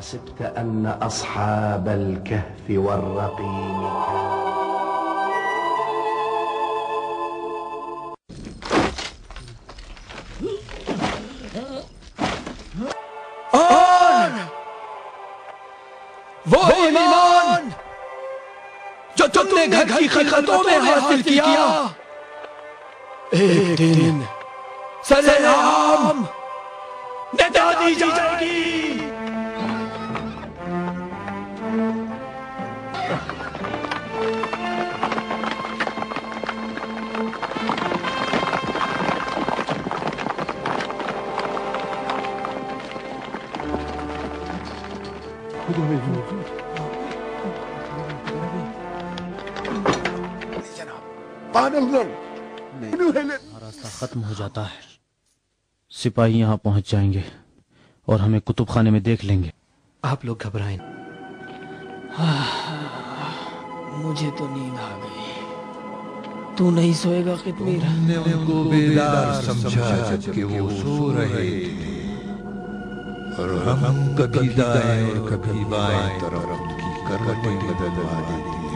حسبت أن أصحاب الكهف والرقيم كانوا वो ईमान जो तुमने घर की खलकतों में हासिल किया एक दिन सरेआम निदा दी जाएगी रास्ता खत्म हो जाता है सिपाही यहाँ पहुँच जाएँगे और हमें कुतुब खाने में देख लेंगे। आप लोग घबराएँ। मुझे तो नींद आ गई तू नहीं सोएगा कितमीर ने उनको बेदार समझा जबकि वो सो रहे थे और हम कभी दाएं और कभी बाएं तरफ उनकी करवटें बदलवा देते हैं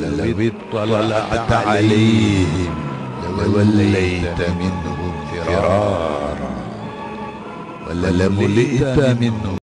لو اطلعت عليهم لوليت منهم فرارا ولملئت منهم